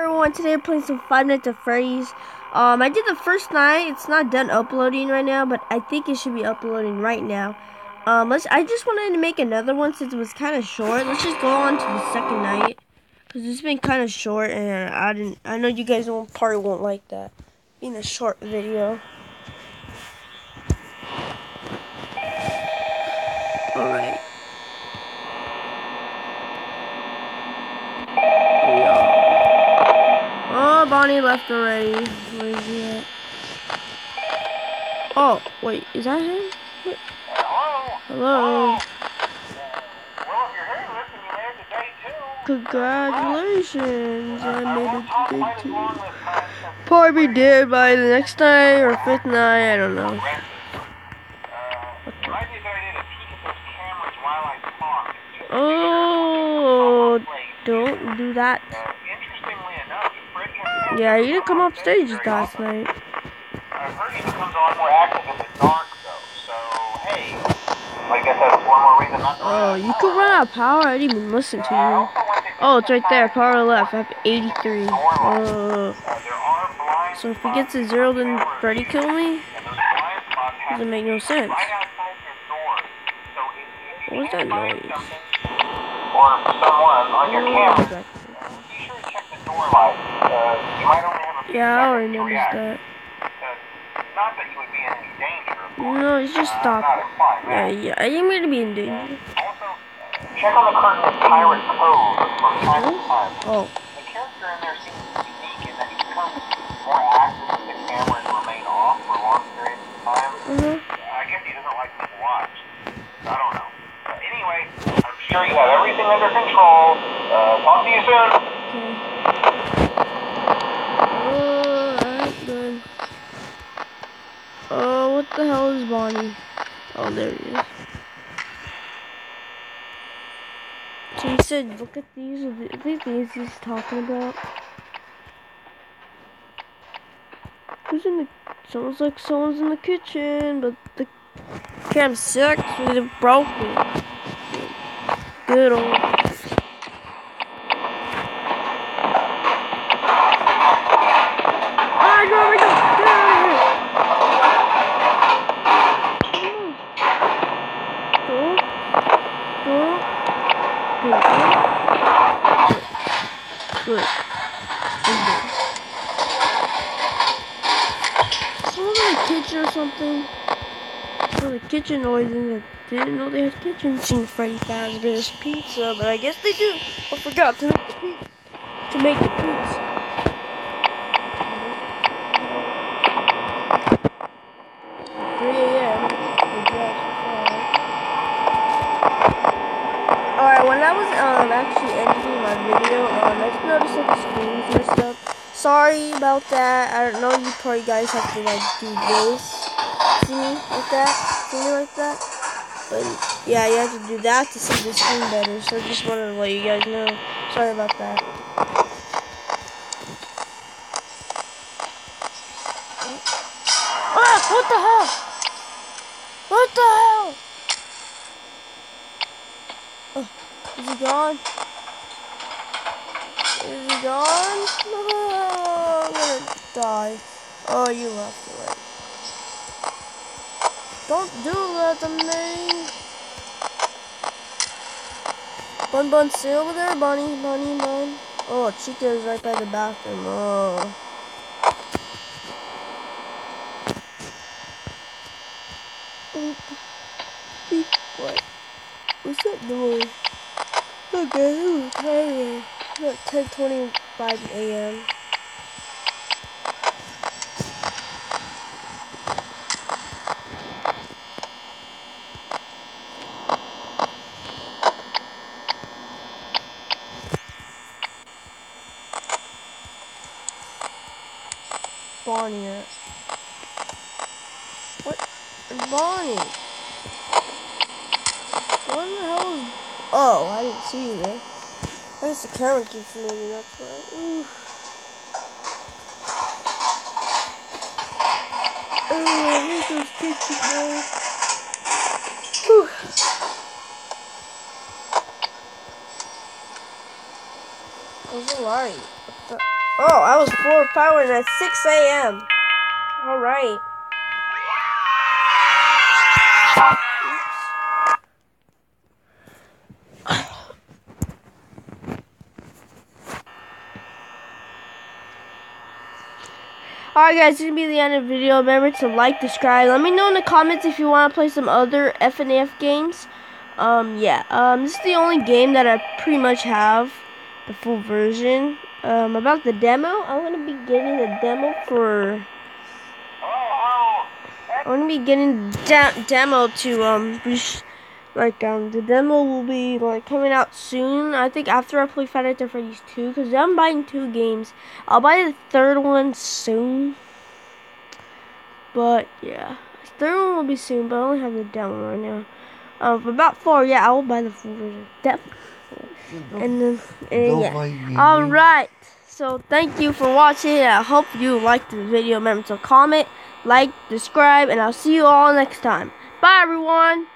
everyone, today I'm playing some Five Nights at Freddy's. Um, I did the first night. It's not done uploading right now, but I think it should be uploading right now. Um, let's. I just wanted to make another one since it was kind of short. Let's just go on to the second night because it's been kind of short, and I didn't. I know you guys won't probably won't like that being a short video. All right. Bonnie left already. Where is he at? Oh, wait, is that him? Wait. Hello? Hello. Congratulations, I made it to day two. Probably did by the next night or fifth night, I don't know. Oh, don't do that. Uh, interestingly enough, Freddy has Yeah, you didn't come up stage very last night. I've heard he becomes a lot more active in the dark, though. So, hey, I guess that's one more reason not to Oh, you could run out of power. I didn't even listen to you. also went to Oh, it's right there. Power left. I have 83. Oh. Uh, there are blind So if he gets to zero, then Freddy kill me? And those blind spots have Doesn't make no sense. right outside their door. So if, if you What was that noise? or someone on your camera, Oh, sure to check the door light. Uh, you might only have a few Yeah, I already noticed that. Uh, not that you would be in any danger, of course. No, it's just Uh, stop. Yeah, yeah, I mean to be in danger. Also, check on the of Pirate Cove from time to time. Oh, The character in there seems unique in that he becomes more active the cameras remain off for long periods of time. uh-huh. I guess he doesn't like being watched. I don't know. Uh, anyway, I'm sure you have everything under control. Uh, talk to you soon. Okay. Oh, alright, good. Oh, what the hell is Bonnie? Oh, there he is. So he said, look at these. Are the- these things he's talking about? Who's in the... Sounds like someone's in the kitchen, but the cam sucks. It broke it. Good old... Good. Someone in the kitchen or something? Oh, the kitchen noises. I didn't know they had kitchens in Freddy Fazbear's Pizza, but I guess they do. I forgot to make the pizza. To make the pizza. 3 a.m. Alright, when I was um actually editing my video, I noticed that the screen's messed up. Sorry about that. I don't know. You probably guys have to like do this. See me like that? See me like that? But yeah, you have to do that to see the screen better. So I just wanted to let you guys know. Sorry about that. Ah! What the hell? What the hell? Oh, is he gone? Is gone? No, I'm gonna die. Oh, you left already. Don't do that to me. Bun Bun, stay over there, Bunny, Bunny, Bun. Oh, Chica's right by the bathroom. Oh. What? What's that noise? Okay, it was tiring. It's like 10.25 a.m. Bonnie at? What? Bonnie! What the hell is... Oh, I didn't see you there. I guess the camera keeps moving, that's why. Ooh. Oh, I hate those pictures, man. Oh, I was four powers at 6 a.m. Alright. Alright guys, this is going to be the end of the video. Remember to like, subscribe. Let me know in the comments if you want to play some other FNAF games. Um, yeah. Um, this is the only game that I pretty much have. The full version. Um, about the demo, I'm going to be getting the demo for... I'm going to be getting the demo to, um, like, um, the demo will be, like, coming out soon. I think after I play Five Nights at Freddy's 2, because I'm buying two games. I'll buy the third one soon. But, yeah. The third one will be soon, but I only have the demo right now. Um, about four, yeah, I will buy the full version. Definitely. And then, and yeah. Alright. So, thank you for watching. I hope you liked the video. Remember to comment, like, subscribe, and I'll see you all next time. Bye, everyone.